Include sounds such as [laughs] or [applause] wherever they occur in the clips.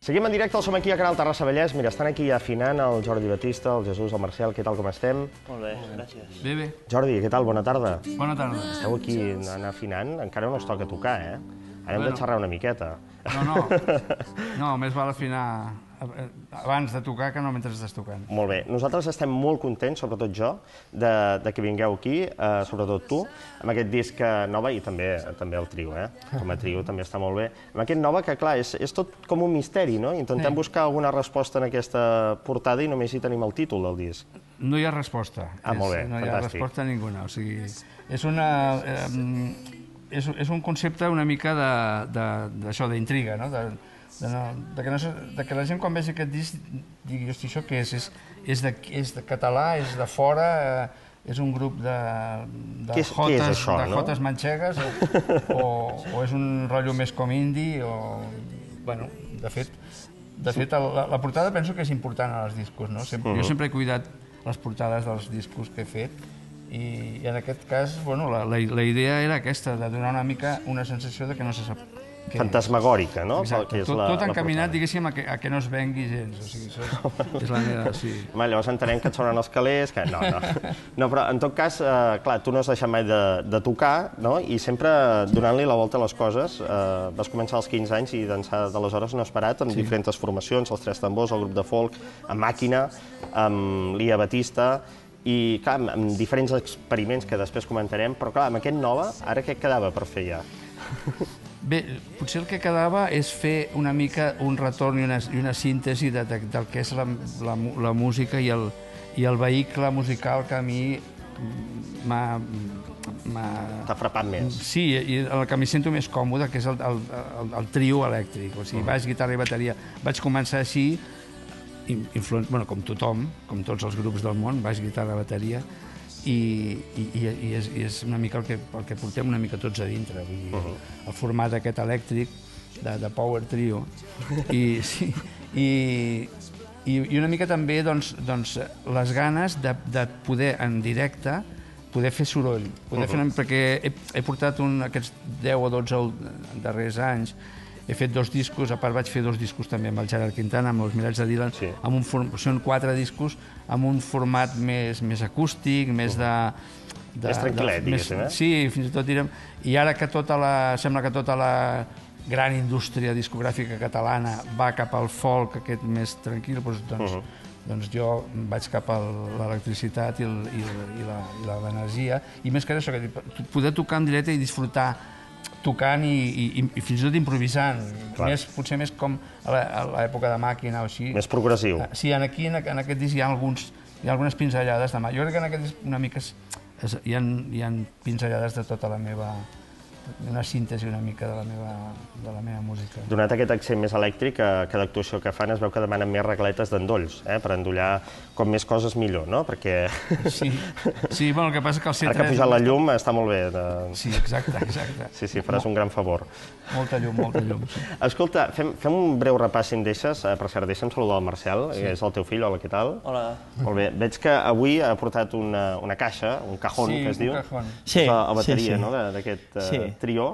Seguim en directe, som aquí a Canal Terrassa Vallès. Mira, estan aquí afinant el Jordi Batista, el Jesús, el Marcel. Què tal, com estem? Molt bé, gràcies. Bé, bé. Jordi, què tal? Bona tarda. Bona tarda. Esteu aquí anant afinant. Encara no us toca tocar, eh? Ara hem de xerrar una miqueta. No, no. [laughs] No, més val afinar abans de tocar que no mentre estàs tocant. Molt bé. Nosaltres estem molt contents, sobretot jo, de, de que vingueu aquí, eh, sobretot tu, amb aquest disc eh, nova i també també el trio, eh? Com a trio també està molt bé. Amb aquest nova que, clar, és, és tot com un misteri, no? Intentem Sí. buscar alguna resposta en aquesta portada i només hi tenim el títol del disc. No hi ha resposta. Ah, molt bé, és, no hi ha fantàstic. resposta ninguna. O sigui, és una... Eh, és, és un concepte una mica de- de- d'això, d'intriga, no? De, de, no, de, que no, de que la gent quan vegi aquest disc digui, hosti, això què és? És, és, de, és de català, és de fora, eh, és un grup de, de Què és- què és jotes, això, de no? jotes manxegues o, o, o és un rotllo més com indi o... Bueno, de fet, de fet la, la portada penso que és important als discos, no? Sempre, Jo sempre he cuidat les portades dels discos que he fet i, i en aquest cas, bueno, la, la, la idea era aquesta, de donar una mica una sensació de que no se sap. Fantasmagòrica, no? Exacte, Que és tot, la, tot encaminat, diguéssim, a que, a que no es vengui gens. O sigui, això és, [laughs] és la meva... Sí. Home, llavors entenem que et sonen els calés, que... No, no. No, però en tot cas, eh, clar, tu no has deixat mai de, de tocar, no? I sempre donant-li la volta a les coses. Eh, vas començar als 15 anys i d'ençà d'aleshores no has parat amb sí. diferents formacions, els Tres Tambors, el grup de folk, amb Màquina, amb l'Ia Batista, i clar, amb, amb diferents experiments que després comentarem, però clar, amb aquest nova, ara què quedava per fer ja? Bé, potser el que quedava és fer una mica un retorn i una, i una síntesi de, de, del que és la, la, la música i el, i el vehicle musical que a mi m'ha... T'ha frapat més. Sí, i el que m'hi sento més còmode, que és el, el, el, el trio elèctric, o sigui, baix, guitarra i bateria. Vaig començar així, in- influen... bueno, com tothom, com tots els grups del món, baix, guitarra, bateria, i, i, i, és, i és una mica el que, el que portem una mica tots a dintre, vull dir, el format aquest elèctric de, de Power Trio, i, sí, i, i, i una mica també doncs, doncs, les ganes de, de poder en directe poder fer soroll, poder fer, perquè he, he portat un, aquests 10 o 12 al- darrers anys, he fet dos discos, a part vaig fer dos discos també amb el Gerard Quintana, amb els Miralls de Dylan, Sí. amb un form, són quatre discos amb un format més, més acústic, més de... de Més tranquil·let, de- diguéssim, eh? Sí, fins i tot direm... I ara que tota la, sembla que tota la gran indústria discogràfica catalana va cap al folk aquest més tranquil, doncs, doncs, doncs jo vaig cap a l'electricitat i, el, i, el- i la- i la- l'energia, i més que això, que poder tocar en directe i disfrutar tocant i, i, i fins i tot improvisant, Clar. més, potser més com a l'època de màquina o així. Més progressiu. Ah, Sí, en aquí, en, en aquest disc hi ha, alguns, hi ha algunes pinzellades de mà. Jo crec que en aquest disc una mica és, és, hi, ha, hi ha pinzellades de tota la meva una síntesi una mica de la meva, de la meva música. Donat aquest accent més elèctric, que cada actuació que fan es veu que demanen més regletes d'endolls, eh? per endollar com més coses millor, no? Perquè Sí, sí bueno, el que passa és que el C3... [laughs] ara que ha pujat la llum està molt bé. De... Sí, exacte, exacte. Sí, sí, faràs un gran favor. Molta llum, molta llum. Sí. Escolta, fem, fem un breu repàs, si em deixes. Eh, Per cert, deixa'm saludar el Marcel, sí. que és el teu fill. Hola, què tal? Hola. Molt bé. Veig que avui ha portat una, una caixa, un cajón, Sí, que es un diu. cajón. Sí, la, la sí, bateria, sí. no?, de- d'aquest uh, Sí. Trio.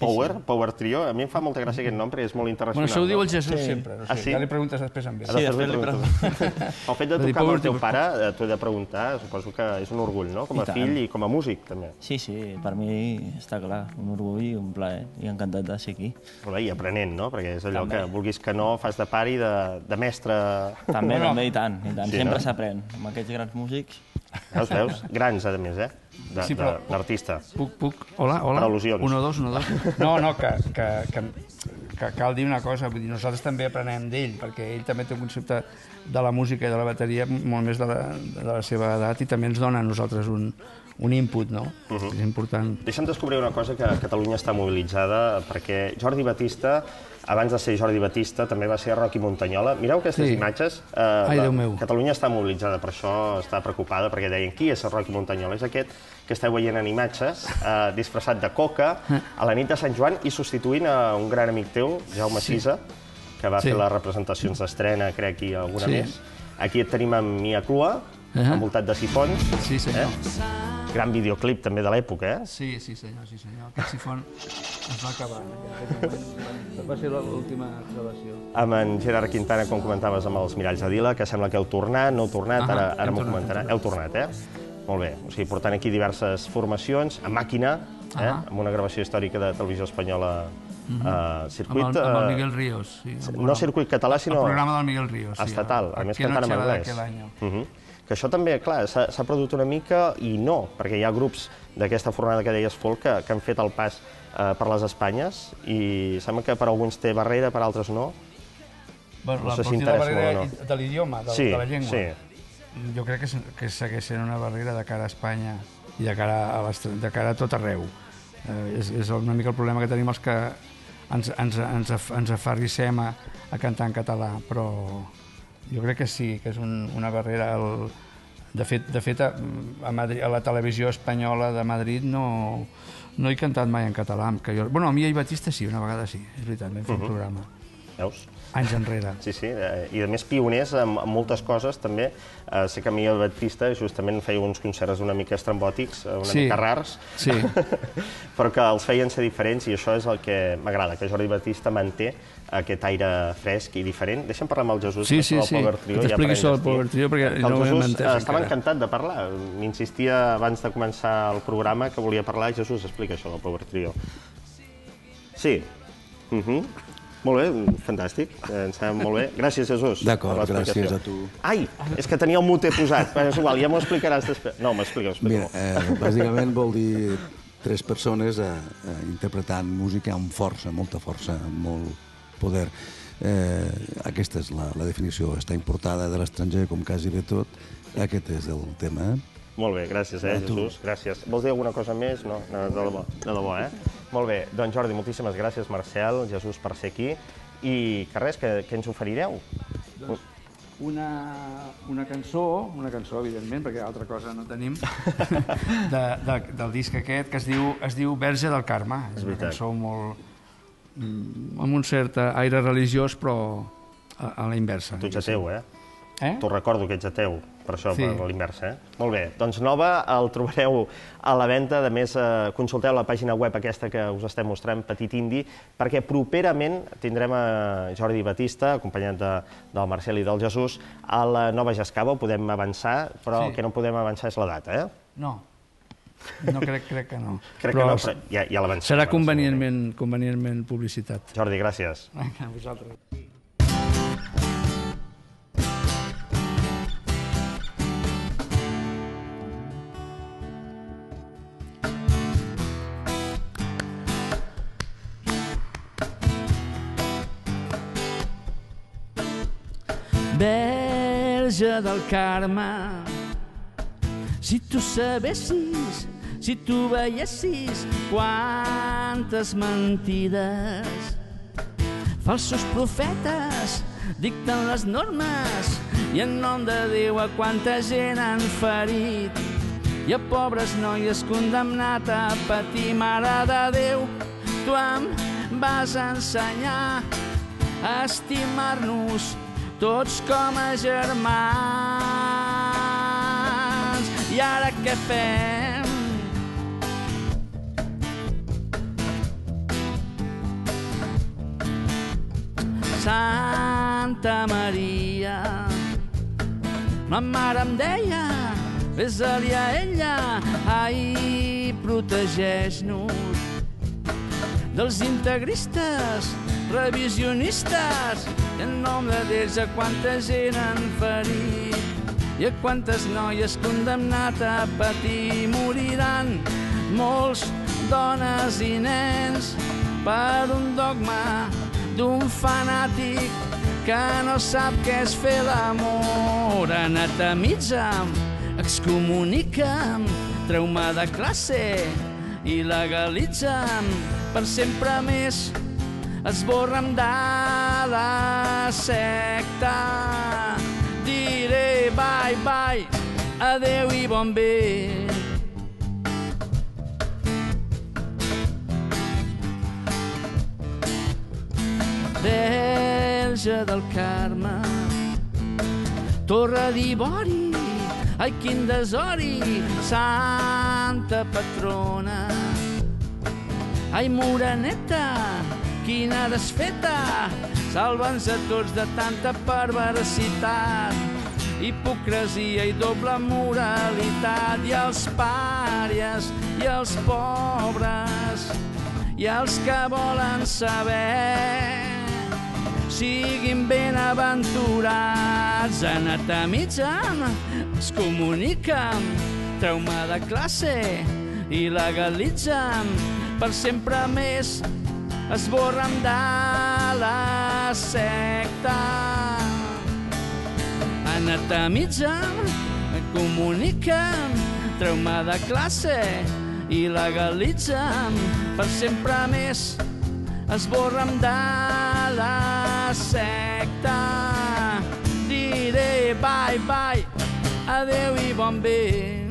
Power, Power Trio. A mi em fa molta gràcia aquest nom perquè és molt internacional. Bueno, això ho diu el no? Jesús Sí. sempre. No sé, Ah, sí? Ja li preguntes després amb ell. Ara Sí, després li pregunto. El fet de tocar amb el teu pare, eh, t'ho he de preguntar, suposo que és un orgull, no?, com a I tant. fill i com a músic, també. Sí, sí, per mi està clar, un orgull i un plaer, i encantat de ser aquí. Molt bé, i aprenent, no?, perquè és allò També. que, vulguis que no, fas de pare i de, de mestre... També, Bueno. també, i tant, i tant. Sí, Sempre no? s'aprèn. Amb aquests grans músics, Veus, veus? Grans, a més, eh? De- Sí, D'artista. Puc, puc? Hola, hola. Per al·lusions. Un o dos, un o dos. No, no, que, que, que, que cal dir una cosa, vull dir, nosaltres també aprenem d'ell, perquè ell també té un concepte de la música i de la bateria molt més de la, de la seva edat i també ens dona a nosaltres un, un input, no? Uh -huh. És important. Deixa'm descobrir una cosa que Catalunya està mobilitzada, perquè Jordi Batista, abans de ser Jordi Batista, també va ser Rocky Montanyola. Mireu aquestes Sí. imatges. Eh, Ai, la- Déu meu. Catalunya està mobilitzada, per això està preocupada, perquè deien, qui és el Rocky Montanyola? És aquest que esteu veient en imatges, eh, disfressat de coca, a la nit de Sant Joan, i substituint a un gran amic teu, Jaume Sí. Sisa, que va Sí. fer les representacions d'estrena, crec, i alguna Sí. més. Aquí et tenim amb Mia Crua, Uh -huh. envoltat de sifons. Sí, senyor. Eh? Gran videoclip també de l'època, eh? Sí, sí senyor, sí senyor. Aquest sifon es va acabar. Va ser l'última gravació. Amb en Gerard Quintana, com comentaves, amb els Miralls de Dila, que sembla que heu tornat, no heu tornat, Ah, ara, ara m'ho comentarà. Heu tornat, eh? Molt bé, o sigui, portant aquí diverses formacions, a màquina, eh? Ah. amb una gravació històrica de televisió espanyola a Amb circuit... el, amb el eh, Miguel Ríos. Sí, el no circuit català, El sinó programa del Miguel Ríos. Sí, estatal, a el més cantant en anglès. Uh -huh. Que això també, clar, s'ha perdut una mica i no, perquè hi ha grups d'aquesta fornada que deies folk que, que han fet el pas eh, per les Espanyes i sembla que per alguns té barrera, per altres no. Bueno, No la sé si interessa molt o de l'idioma, de, Sí, de la llengua. sí. Jo crec que, que segueix sent una barrera de cara a Espanya i de cara a, l'estre- de cara a tot arreu. Eh, és, és una mica el problema que tenim els que ens, ens, ens, ens aferrissem a, a cantar en català, però jo crec que sí, que és un, una barrera... El, de fet, de fet a, a, Madrid, a la televisió espanyola de Madrid no, no he cantat mai en català. Que jo, bueno, a mi i Batista sí, una vegada sí, és veritat, vam fer un programa, Veus? anys enrere. Sí, sí, eh, i a més pioners en, moltes coses també. Eh, sé que a mi el Baptista justament feia uns concerts una mica estrambòtics, eh, una Sí. mica rars, Sí. [laughs] però que els feien ser diferents i això és el que m'agrada, que Jordi Batista manté aquest aire fresc i diferent. Deixa'm parlar amb el Jesús Sí, sí, sobre el sí. Power Trio. Que t'expliqui per sobre el. Power Trio, perquè no el ho hem Jesús estava encara. encantat de parlar. M'insistia abans de començar el programa que volia parlar. Jesús, explica això del Power Trio. Sí. Uh -huh. Molt bé, fantàstic, em sembla molt bé. Gràcies, Jesús. D'acord, gràcies a tu. Ai, és que tenia el mute posat. Però és igual, ja m'ho explicaràs després. No, m'explica, Mira, explica. eh, bàsicament vol dir tres persones eh, eh, interpretant música amb força, molta força, amb molt poder. Eh, aquesta és la, la definició. Està importada de l'estranger, com quasi bé tot. Aquest és el tema. Eh? Molt bé, gràcies, eh. Jesús. Gràcies. Vols dir alguna cosa més? No, no de debò, de debò, eh? Molt bé, doncs Jordi, moltíssimes gràcies, Marcel, Jesús, per ser aquí. I que res, que, que ens oferireu? una, una cançó, una cançó, evidentment, perquè altra cosa no tenim, [laughs] de, de, del disc aquest, que es diu, es diu Verge del Carme. És una veritat. cançó molt... mm, amb un cert aire religiós, però a, a la inversa. Tu ets ateu, eh? Eh? T'ho recordo que ets ateu, per això, Sí. per l'inversa, eh? Molt bé, doncs Nova el trobareu a la venda, de més eh, consulteu la pàgina web aquesta que us estem mostrant, Petit Indi, perquè properament tindrem a Jordi Batista, acompanyat de, del Marcel i del Jesús, a la Nova Jascava, ho podem avançar, però Sí. el que no podem avançar és la data, eh? No. No crec, crec que no. [laughs] Crec que no, però ja, ja l'avancem. Serà convenientment, convenientment publicitat. Jordi, gràcies. Vinga, a vosaltres. Verge del Carme, si tu sabessis, si tu veiessis quantes mentides. Falsos profetes dicten les normes i en nom de Déu a quanta gent han ferit. I a pobres noies condemnat a patir mare de Déu tu em vas ensenyar a estimar-nos tots com a germans i ara què fem? Santa Maria. Ma mare em deia, besa-li a ella, ai, protegeix-nos dels integristes, revisionistes, i en nom de Déu a quanta gent han ferit i a quantes noies condemnat a patir moriran. Molts dones i nens per un dogma d'un fanàtic que no sap què és fer l'amor. Anatemitza'm, excomunica'm, treu-me de classe i legalitza'm per sempre més esborra'm de la secta. Diré bye bye, adeu i bon bé. Verge del Carme, Torre d'Ivori, Ai, quin desori, santa patrona. Ai, moreneta, quina desfeta, salva'ns a tots de tanta perversitat, hipocresia i doble moralitat, i els pàries i els pobres, i els que volen saber. Siguin benaventurats, anatomitzen, es comuniquen, trauma de classe i legalitzen, per sempre més esborren de la secta. Anatomitzen, comuniquen, trauma de classe i legalitzen, per sempre més esborren de la secta. Diré bye bye, adeu i bon bé.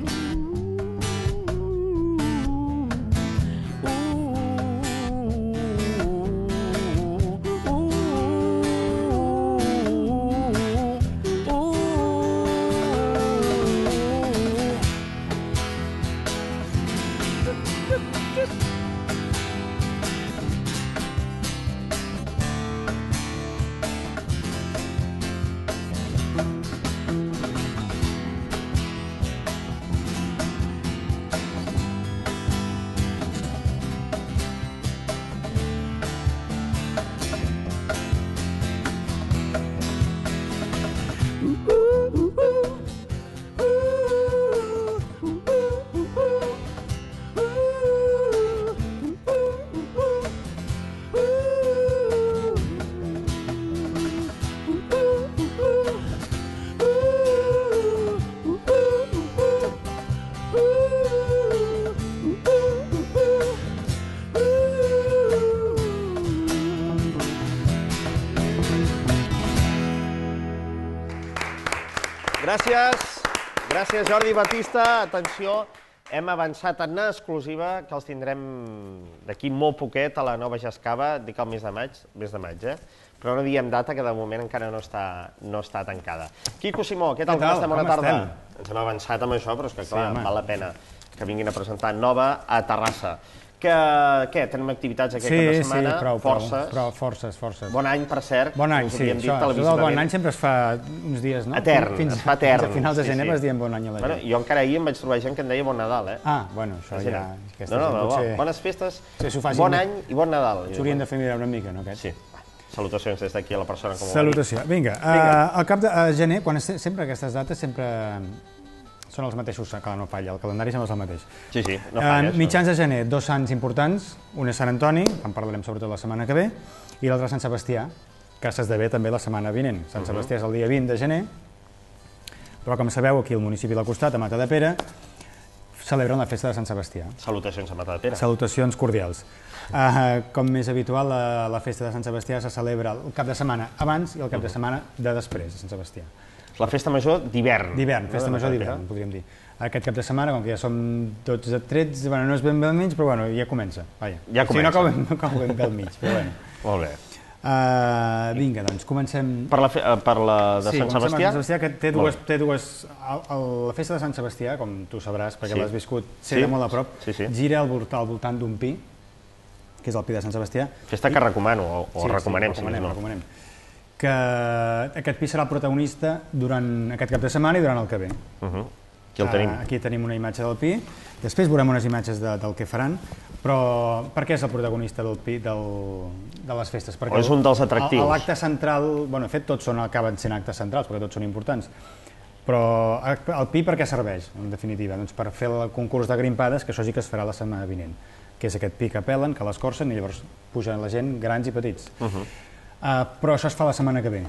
Gràcies. Gràcies, Jordi Batista. Atenció, hem avançat en exclusiva que els tindrem d'aquí molt poquet a la nova Jascava, dic el mes de maig, mes de maig, eh? Però no diem data, que de moment encara no està, no està tancada. Quico Simó, què tal? Què tal? Bona Com tarda. estem? Ens hem avançat amb això, però és que, clar, home. val la pena que vinguin a presentar Nova a Terrassa. Que, què, tenim activitats aquest Sí, cap de sí, setmana? prou, prou, forces. prou, forces, forces. Bon any, per cert. Bon any, sí. dit Això, això del bon any sempre es fa uns dies, no? Etern, fins, es fa etern. Fins a finals de sí, gener sí. vas dient bon any a la Bueno, gent. jo encara ahir em vaig trobar gent que em deia bon Nadal, eh? Ah, bueno, això La ja... Aquesta no, no, no, potser bones festes, Sí, s'ho facin bon any i bon Nadal. S'haurien de fer mirar una mica, no, aquest? Sí. Salutacions des d'aquí a la persona m'ho Salutació. Vinga, Vinga. Uh, al cap de uh, gener, quan es, sempre aquestes dates sempre són els mateixos, clar, no falla, el calendari és el mateix. Sí, sí, no Eh, falla, això. mitjans de gener, dos sants importants, un és Sant Antoni, que en parlarem sobretot la setmana que ve, i l'altre Sant Sebastià, que s'esdevé també la setmana vinent. Sant Sebastià és el dia 20 de gener, però com sabeu, aquí al municipi del costat, a Mata de Pere, celebren la festa de Sant Sebastià. Salutacions a Matadepera. Salutacions cordials. Uh, com més habitual, la, la festa de Sant Sebastià se celebra el cap de setmana abans i el cap de setmana de després de Sant Sebastià. La festa major d'hivern. D'hivern, no? festa major d'hivern, podríem dir. Aquest cap de setmana, com que ja som 12-13, bueno, no és ben bé al mig, però bueno, ja comença. Vaja. Ja O sigui, no comença. cau no cau ben bé al mig, però bueno. [laughs] Molt bé. Uh, vinga, doncs, comencem... Per la, fe... eh, per la de sí, Sant Sebastià? Sant Sebastià, que té dues, té dues... El, el, la festa de Sant Sebastià, com tu sabràs, perquè Sí. l'has viscut, sé Sí. de molt a prop, Sí, sí. gira al voltant, al voltant d'un pi, que és el pi de Sant Sebastià, Festa que recomano, o, o recomanem, sí, si més recomanem, no. recomanem. Que aquest pi serà el protagonista durant aquest cap de setmana i durant el que ve. Uh -huh. Aquí el tenim. Ah, Aquí tenim una imatge del pi, després veurem unes imatges de, del que faran, però per què és el protagonista del pi, del, de les festes? Perquè O és un dels atractius. L'acte central, bueno, de fet tots són, acaben sent actes centrals, perquè tots són importants, però el pi per què serveix, en definitiva? Doncs per fer el concurs de grimpades, que això sí que es farà la setmana vinent, que és aquest pi que pelen, que l'escorcen i llavors pugen la gent, grans i petits. Uh -huh. Uh, però això es fa la setmana que ve.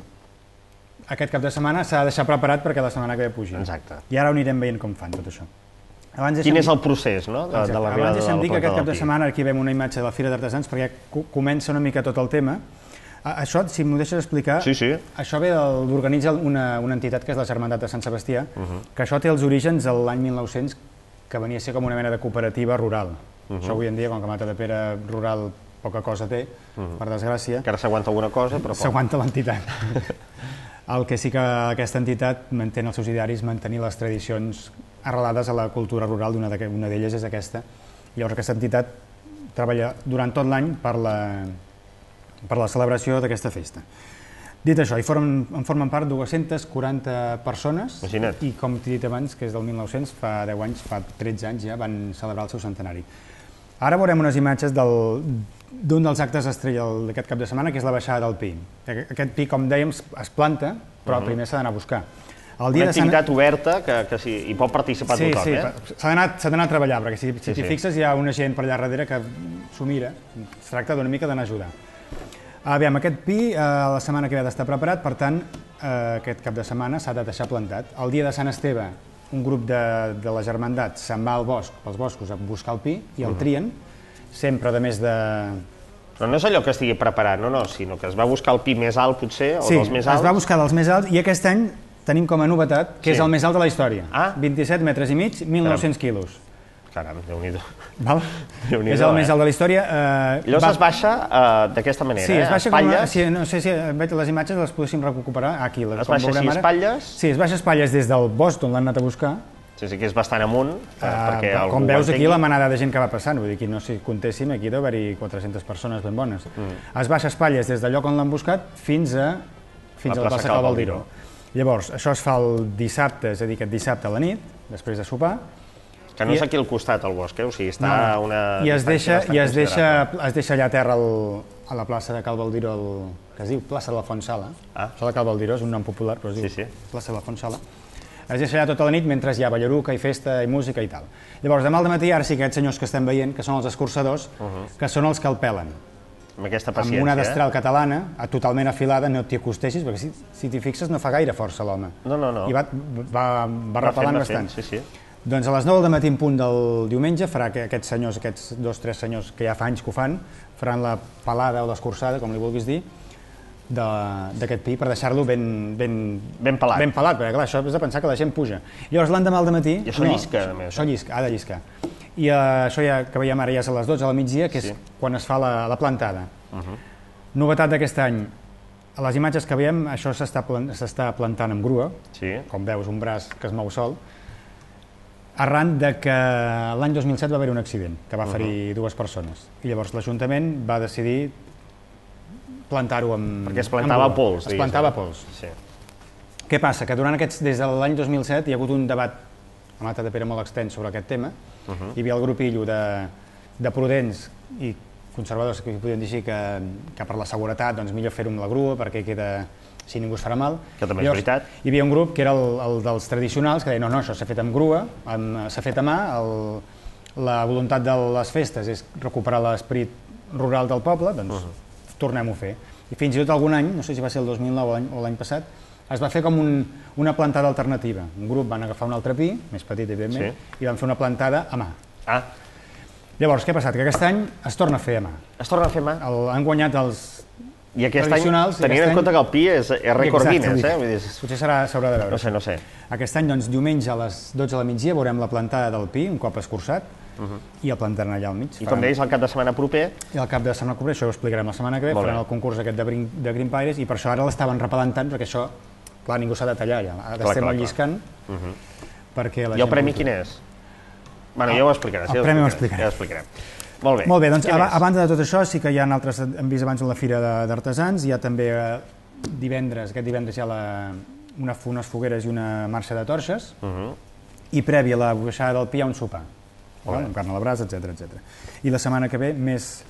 Aquest cap de setmana s'ha de deixar preparat perquè la setmana que ve pugi. Exacte. I ara ho anirem veient com fan tot això. Abans Quin és el procés, no?, de, de l'arribada Abans de deixa'm la dir que aquest cap de setmana aquí veiem una imatge de la Fira d'Artesans perquè comença una mica tot el tema. Això, si m'ho deixes explicar, Sí, sí. això ve del- d'organitza una, una entitat que és la Germandat de Sant Sebastià, Mhm. que això té els orígens de l'any 1900, que venia a ser com una mena de cooperativa rural. Mhm. Això avui en dia, com que Mata de Pere rural poca cosa té, per desgràcia, Que ara s'aguanta alguna cosa, però s'aguanta l'entitat. [laughs] El que sí que aquesta entitat manté en els seus idearis mantenir les tradicions arrelades a la cultura rural, una d'elles és aquesta. Llavors aquesta entitat treballa durant tot l'any per la, per la celebració d'aquesta festa. Dit això, hi formen, en formen part 240 persones Imagina't. i com t'he dit abans, que és del 1900, fa 10 anys, fa 13 anys ja, van celebrar el seu centenari. Ara veurem unes imatges del- d'un dels actes estrella del- d'aquest cap de setmana, que és la baixada del pi. Aqu- Aquest pi, com dèiem, es- planta, però primer s'ha d'anar a buscar. El Una de Sant- activitat oberta que, que sí, hi pot participar Sí, tothom, sí, eh? s'ha d'anar a treballar, perquè si, si Sí, t'hi sí. fixes hi ha una gent per allà darrere que s'ho mira. Es tracta d'una mica d'anar a ajudar. Aviam, aquest pi eh, la setmana que ve ha d'estar preparat, per tant, eh, aquest cap de setmana s'ha de deixar plantat. El dia de Sant Esteve, un grup de, de la germandat se'n va al bosc, pels boscos, a buscar el pi i el trien, sempre de més de... Però no és allò que estigui preparat, no, no, sinó que es va buscar el pi més alt, potser, o Sí, dels més es alts. va buscar dels més alts i aquest any tenim com a novetat que Sí. és el més alt de la història. Ah. 27 metres i mig, 1.900 quilos. Caram, Déu-n'hi-do. Val? Déu-n'hi-do, és el eh? més alt de la història. Eh, Llavors va- es baixa eh, d'aquesta manera, Sí, eh? es baixa com una, Espatlles, sí, no sé si veig les imatges les podéssim recuperar aquí. Les, Es com baixa així ara. espatlles? Sí, es baixa espatlles des del bosc on l'han anat a buscar. Sí, sí, que és bastant amunt, eh, perquè Eh, algú com veus aquí la manada de gent que va passant, vull dir, aquí no si comptéssim, aquí deu haver-hi 400 persones ben bones. Mm. Es baixa espatlles des del lloc on l'han buscat fins a, fins La a la plaça Cal Valdiró. Llavors, això es fa el dissabte, és a dir, aquest dissabte a la nit, després de sopar, Que no és aquí al costat, el bosc, eh? o sigui, està a una i es deixa, i es deixa, es deixa allà a terra el, a la plaça de Cal Valdiró, el, que es diu plaça de la Fontsala. Ah. Això de Cal Valdiró és un nom popular, però es diu Sí, sí. plaça de la Fontsala. Es deixa allà tota la nit mentre hi ha ballaruca i festa i música i tal. Llavors, demà al matí, ara sí que aquests senyors que estem veient, que són els escorçadors, que són els que el pelen. Amb aquesta Amb paciència, una eh? destral catalana, a- totalment afilada, no t'hi acostessis, perquè si, si t'hi fixes no fa gaire força l'home. No, no, no. I va, va, va, Va repelant bastant. fent, Sí, sí. Doncs a les 9 del matí en punt del diumenge farà que aquests senyors, aquests dos, tres senyors que ja fa anys que ho fan, faran la pelada o l'escorçada, com li vulguis dir, de- d'aquest pi per deixar-lo ben, ben, Ben pelat. ben pelat, perquè clar, això és de pensar que la gent puja. Llavors l'endemà al matí... I això llisca, a més, Això eh? llisca, ha de lliscar. I eh, això ja, que veiem ara ja és a les 12 a la migdia, que és Sí. Quan es fa la, la plantada. Novetat d'aquest any, a les imatges que veiem, això s'està plan- s'està plantant amb grua, Sí. com veus, un braç que es mou sol, arran de que l'any 2007 va haver un accident que va ferir dues persones. I llavors l'Ajuntament va decidir plantar-ho amb Perquè es plantava amb pols, Es plantava pols. Sí. Què passa? Que durant aquests, des de l'any 2007 hi ha hagut un debat a Mata de Pere molt extens sobre aquest tema. Hi havia el grupillo de, de prudents i conservadors que podien dir així que, que per la seguretat doncs millor fer-ho amb la grua perquè queda si ningú es farà mal. Que també és veritat. Hi havia un grup que era el, el dels tradicionals que deia no, no, això s'ha fet amb grua, s'ha fet a mà, el, la voluntat de les festes és recuperar l'esperit rural del poble, doncs tornem-ho a fer. I fins i tot algun any, no sé si va ser el 2009 o l'any- passat, es va fer com un, una plantada alternativa. Un grup van agafar un altre pi, més petit evidentment, i van fer una plantada a mà. Ah, Llavors, què ha passat? Que aquest any es torna a fer a mà. es torna a fer mà. El, han guanyat els I aquest any, tenint aquest en any- compte que el pi és, és rècord Exacte, Guinness, eh? Vull dir, Potser s'haurà de veure. no sé, no sé. Aquest any, doncs, diumenge a les 12 de la migdia veurem la plantada del pi, un cop escurçat, i el plantaran allà al mig. I com deies, el cap de setmana proper, I al cap de setmana ve, això ho explicarem la setmana que ve, faran el concurs aquest de, Brin- de Green Pirates i per això ara l'estaven repelant tant, perquè això, clar, ningú s'ha de tallar allà, ha Clar, d'estar clar, lliscant, perquè la i el premi quin és? Bueno, ja ho explicaràs. el ja premi ho explicaràs, Ja ho explicarem. Molt bé. Molt bé, doncs Què a, més? a banda de tot això, sí que hi ha altres, hem vist abans la Fira de- d'Artesans, hi ha també eh, divendres, aquest divendres hi ha la, una, unes fogueres i una marxa de torxes, Mhm. i previ a la baixada del pi hi ha un sopar, val? amb carn a la brasa, etc etc. I la setmana que ve més,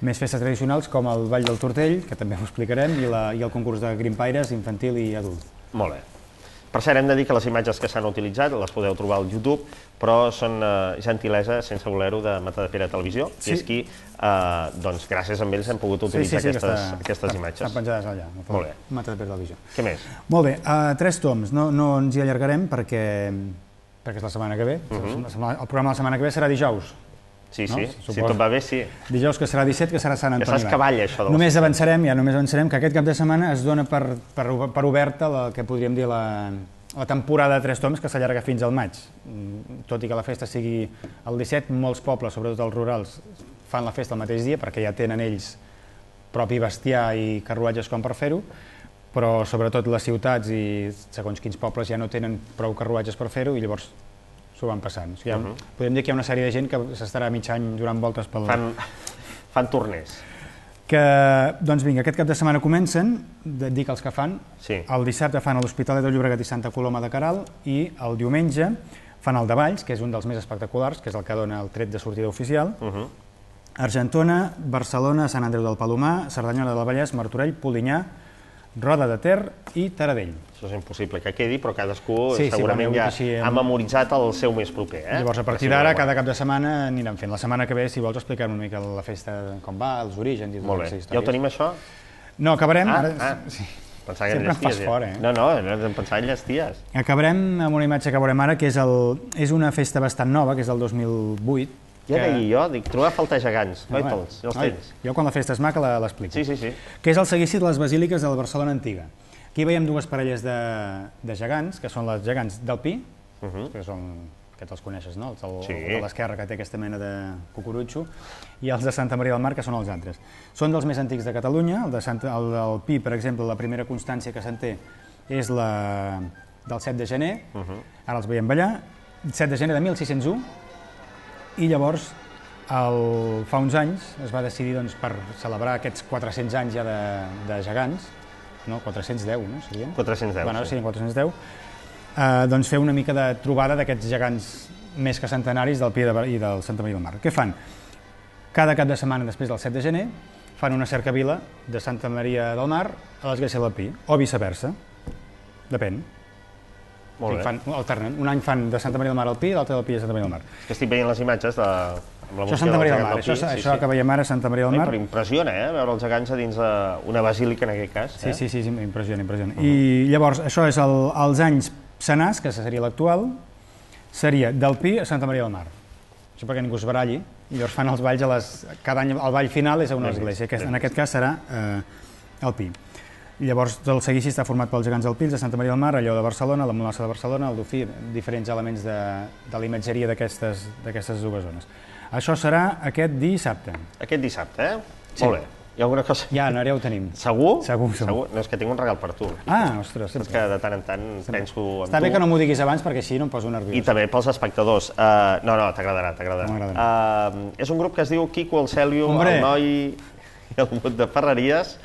més festes tradicionals com el Ball del Tortell, que també ho explicarem, i, la, i el concurs de Green Pires infantil i adult. Molt bé. Per cert, hem de dir que les imatges que s'han utilitzat les podeu trobar al YouTube, però són eh, gentilesa, sense voler-ho, de Matadepera Televisió, Sí. i és qui, eh, doncs, gràcies a ells hem pogut utilitzar que aquestes, està- aquestes està- imatges. Estan penjades allà, Molt bé. Mata de televisió. Què més? Molt bé, uh, tres toms, no, no ens hi allargarem perquè, perquè és la setmana que ve. Mhm. la setmana, el programa de la setmana que ve serà dijous. Sí, No? sí, si Suposo. tot va bé, sí. Dijous que serà 17, que serà Sant Ja Antoni. saps que balla, això de Només avançarem, ja només avançarem, que aquest cap de setmana es dona per, per, per oberta la que podríem dir la, la temporada de tres toms que s'allarga fins al maig. Mm, Tot i que la festa sigui el 17, molts pobles, sobretot els rurals, fan la festa el mateix dia perquè ja tenen ells propi bestiar i carruatges com per fer-ho, però sobretot les ciutats i segons quins pobles ja no tenen prou carruatges per fer-ho i llavors s'ho van passant. O sigui, ha, uh -huh. Podem dir que hi ha una sèrie de gent que s'estarà mig any durant voltes pel... Fan, fan torners. Que, doncs vinga, aquest cap de setmana comencen, de- dic els que fan, Sí. el dissabte fan a l'Hospitalet de Llobregat i Santa Coloma de Caral i el diumenge fan el de Valls, que és un dels més espectaculars, que és el que dona el tret de sortida oficial, Uh -huh. Argentona, Barcelona, Sant Andreu del Palomar, Cerdanyola del Vallès, Martorell, Polinyà, Roda de Ter i Taradell. Això és impossible que quedi, però cadascú Sí, sí, segurament bueno, ja així, ha amb- memoritzat el seu més proper. Eh? Llavors, a partir d'ara, cada cap de setmana aniran fent. La setmana que ve, si vols, explicar una mica la festa, com va, els orígens i totes aquestes Ja ho històries. tenim, això? No, acabarem... Ah, ara, ah. Sí. Pensava que Sempre em fas llesties. fora, eh? No, no, no em pensava en llesties. Acabarem amb una imatge que veurem ara, que és, el, és una festa bastant nova, que és del 2008. Ja que... deia jo, dic, trobava a faltar gegants. No, Oi? Ja els noi, tens? Jo quan la festa és maca l'explico. Sí, sí, sí. que és el seguici de les basíliques de la Barcelona antiga. Aquí veiem dues parelles de, de gegants, que són les gegants del Pi, Uh -huh. que són, que te'ls coneixes, no? Els del, Sí. el de l'esquerra, que té aquesta mena de cucurutxo, i els de Santa Maria del Mar, que són els altres. Són dels més antics de Catalunya, el, de Santa, el del Pi, per exemple, la primera constància que se'n té és la del 7 de gener, Uh -huh. ara els veiem ballar, 7 de gener de 1601, i llavors, el, fa uns anys, es va decidir doncs, per celebrar aquests 400 anys ja de, de gegants, no, 410, no, serien? 410, Bueno, sí. serien 410, eh, doncs fer una mica de trobada d'aquests gegants més que centenaris del Pi de, i del Santa Maria del Mar. Què fan? Cada cap de setmana després del 7 de gener fan una cercavila de Santa Maria del Mar a l'església del Pi, o viceversa, depèn. Molt bé. Fan, alternen. Un any fan de Santa Maria del Mar al Pi, l'altre del Pi a Santa Maria del Mar. És que estic veient les imatges de... amb la Això és Santa Maria del Mar, això, Pi. això que veiem ara, Santa Maria del Mar. però impressiona, eh? Veure els gegants a dins d'una basílica, en aquest cas. Sí, eh? sí, sí, sí, impressiona, impressiona. I llavors, això és el, els anys senars, que seria l'actual, seria del Pi a Santa Maria del Mar. Això perquè ningú es baralli, i llavors fan els balls a les... Cada any el ball final és a una església, que en aquest cas serà eh, el Pi. Llavors, el seguici està format pels gegants del Pi, de Santa Maria del Mar, allò de Barcelona, la Molassa de Barcelona, el Dofí, diferents elements de, de la imatgeria d'aquestes dues zones. Això serà aquest dissabte. Aquest dissabte, eh? Sí. Molt bé. Hi ha alguna cosa... Ja, ara ja ho tenim. Segur? Segur, segur. No, és que tinc un regal per tu. Ah, ostres, sempre. que de tant en tant penso en Està tu. bé que no m'ho diguis abans perquè així no em poso nerviós. I també pels espectadors. Uh, no, no, t'agradarà, t'agradarà. Uh, és un grup que es diu Quico el Cèlio, Hombre. el noi i el mut de Ferreries.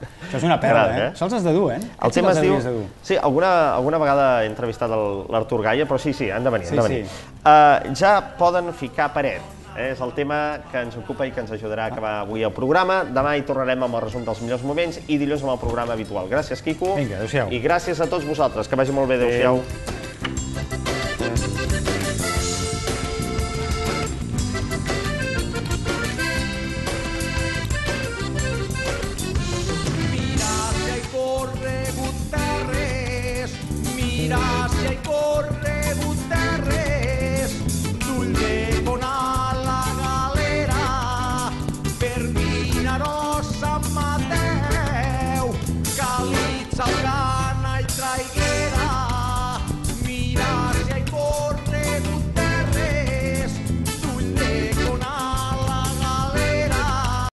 Això és una perla, eh? eh? Sols has de dur, eh? El tema els es diu... Sí, alguna, alguna vegada he entrevistat l'Artur Gaia, però sí, sí, han de venir, Sí, han de venir. sí. Uh, ja poden ficar paret. Eh? És el tema que ens ocupa i que ens ajudarà a acabar avui el programa. Demà hi tornarem amb el resum dels millors moments i dilluns amb el programa habitual. Gràcies, Quico. Vinga, adéu-siau. I gràcies a tots vosaltres. Que vagi molt bé. Adéu-siau. Mira si